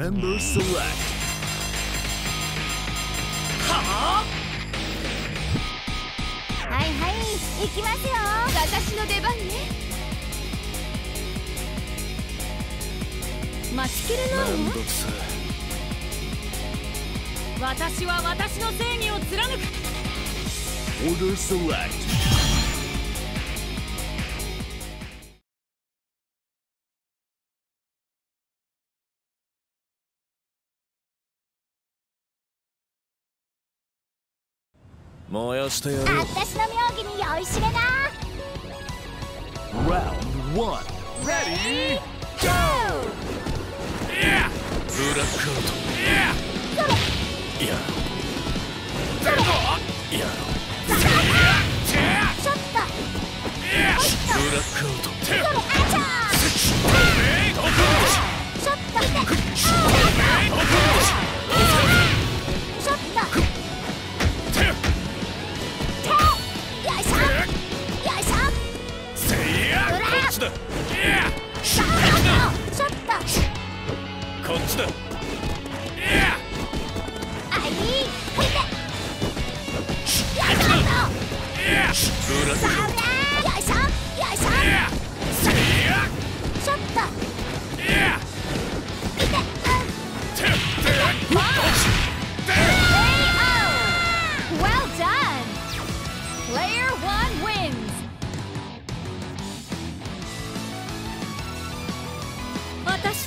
Member select. はいはい行きますよ私の出番ね待ちきれないめんのどくせ私は私の正義を貫くえ Order select. 燃やしてやる。よ私の妙義に酔いしれな。Round 1 Ready? Go! ブラックアウトいやいやちょっとブラックアウトちゃーちょっと痛いちょっと手こっちだ。こっちだ。あい振り手よいしょブラック。アウトよいしょ。よいしょ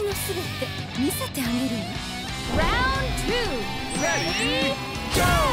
私のすべて見せてあげるわ Round two! Ready? Go!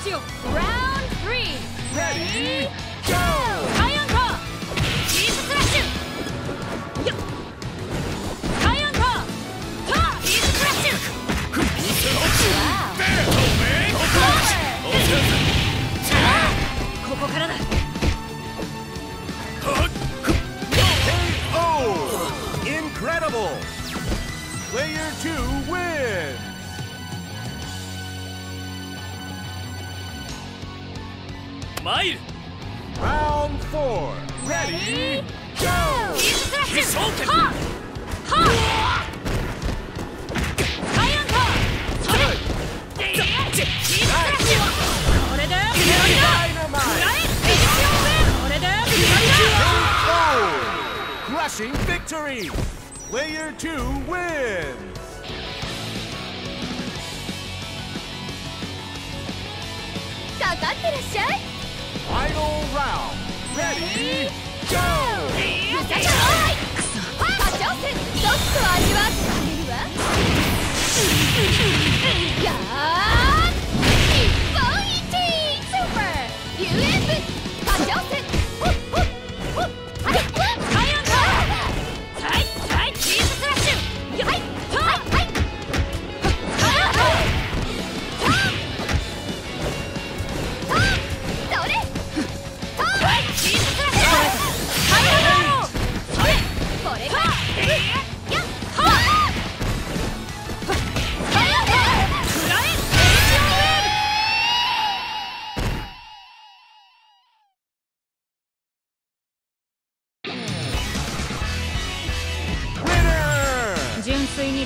する者たちよ Round 3 Ready Go マイル Round 4 Ready? Go! チーズスラッシュ飛翔剣はあはあサイアンカーそれチーズスラッシュこれで決まりだ Dynamite! ライスピリシオンこれで決まりだ Oh! Crushing victory! Player 2 wins! かかってらっしゃい Final round! Ready? Go!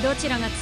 どちらが強い